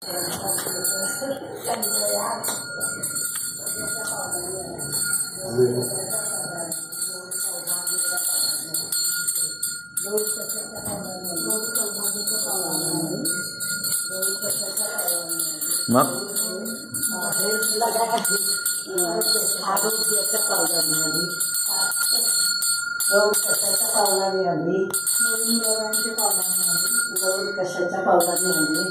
मग आरोग्याच्या पावलाने आधी गौर कशाच्या पावलाने आधी गौर कशाच्या पावलाने आधी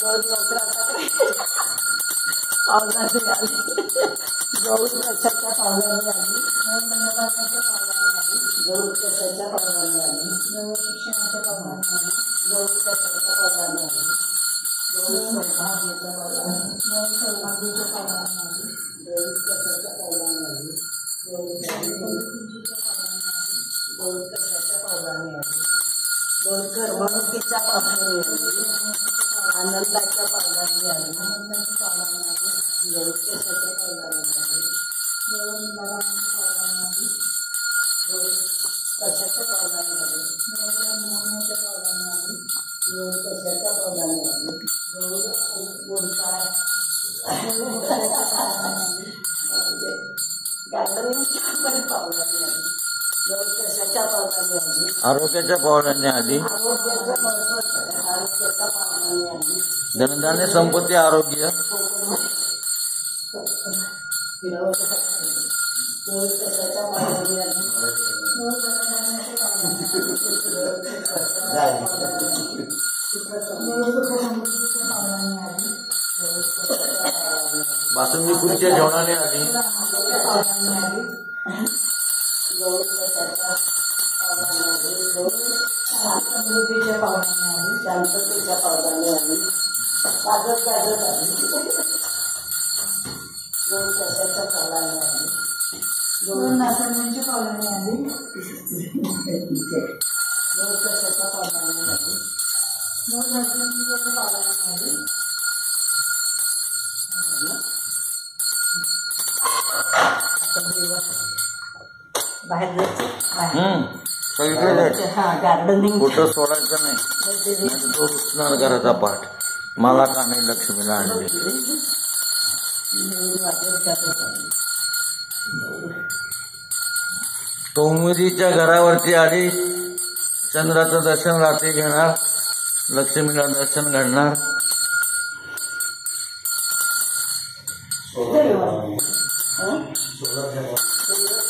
पावडर से डाली गौर कशाच्या पावडरने आली धनधान्याच्या पावडरने आली गौर कशाच्या पावडरने आली नव शिक्षणाच्या पावडरने आली गौर कशाच्या पावडरने आली गौर सौभाग्याच्या पावडरने नव सौभाग्याच्या पावडरने आली गौर कशाच्या पावडरने आली गौर गौर कशाच्या पावडरने आली गौर करमणुकीच्या पावडरने आली आनंदाच्या पावलाने जावे आनंदाच्या पावलांमध्ये गरुडच्या पावलाने जावे मिळून बाळांच्या पावलांमध्ये गरुड कशाच्या पावलाने जावे मिळून मोहनाच्या पावलांमध्ये गरुड कशाच्या पावलाने जावे गरुड कोणता गांधर्वांची पण पावलाने जावी Arus kecap orang nyadi. Dan dan sempat ya ya. गुरुपीच्या पावसाने आली शांततेच्या पावसाने आली कागद कागद आली दोन कशाच्या पावलाने आली दोन नाचण्यांच्या पावलाने आली दोन कशाच्या पावलाने आली दोन नाचण्यांच्या पावलाने आली गार्डनिंग कुठं सोडायचं नाही म्हणजे तो उचणार घराचा पाठ मला का नाही लक्ष्मीला आणले तोमुदीच्या घरावरती आली चंद्राचं दर्शन रात्री घेणार लक्ष्मीला दर्शन घडणार सोलार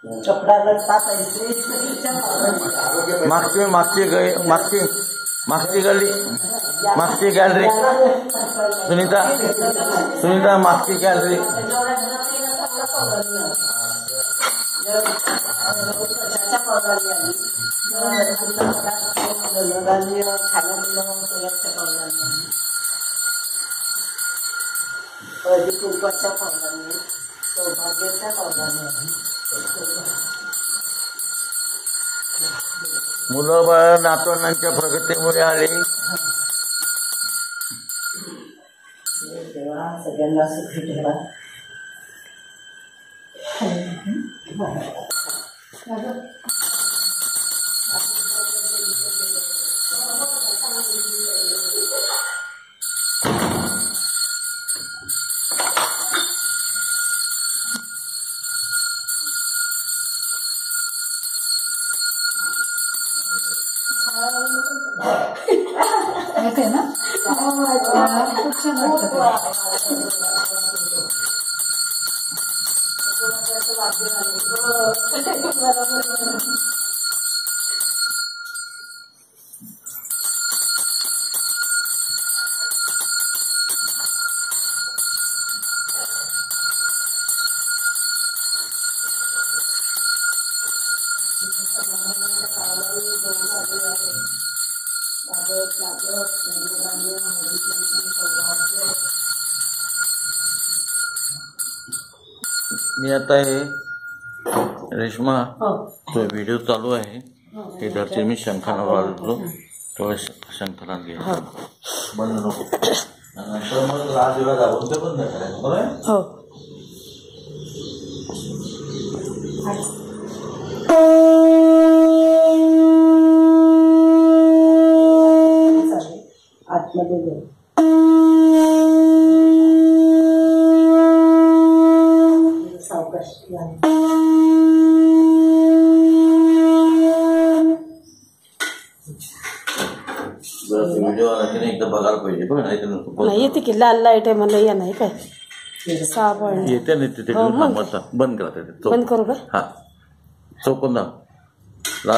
Masih masih masih masih kali masih galeri Sunita Sunita masih kali. खाना मुलं बाळ नातवंडांच्या प्रगतीमुळे आली सगळ्यांना सुखी ठेवा あー、めちゃくちゃなっちゃった。Thank you. मी आता हे रेशमा तो व्हिडिओ चालू आहे हे मी शंखानावर आलो तो शंखानात बंद नको नंतर मग दिवस दिवा ते बंद करायचं बरोबर ನೈತಿಕ್ ಇಲ್ಲ ಅಲ್ಲ बंद करा तिथे बंद